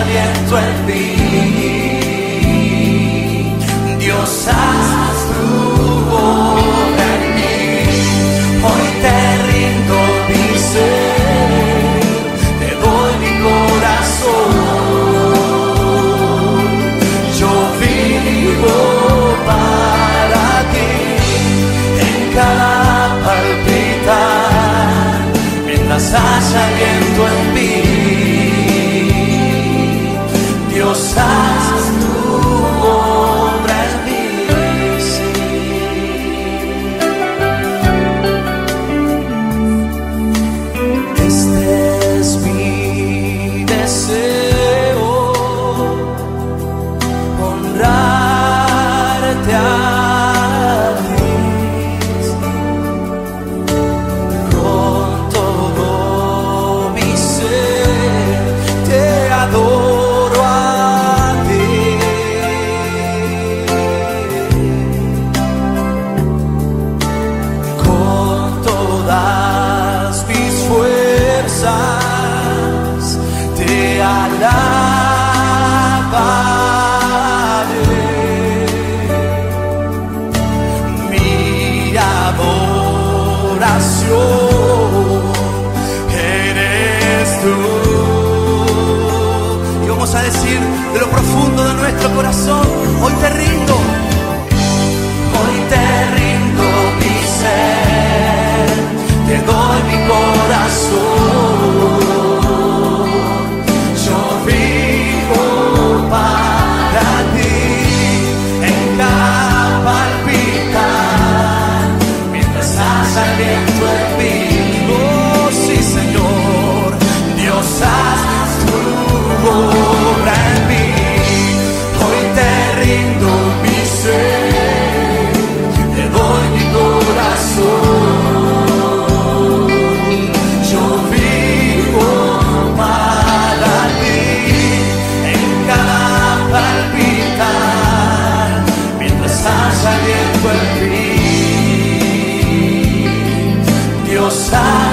abierto el fin. Dios, haz tu en mí. Hoy te rindo mi ser, te doy mi corazón. Yo vivo para ti en cada palpitar, mientras haya viento en mí. Dios te alabaré. Mi adoración eres tú. Y vamos a decir de lo profundo de nuestro corazón, hoy te what it would be. side.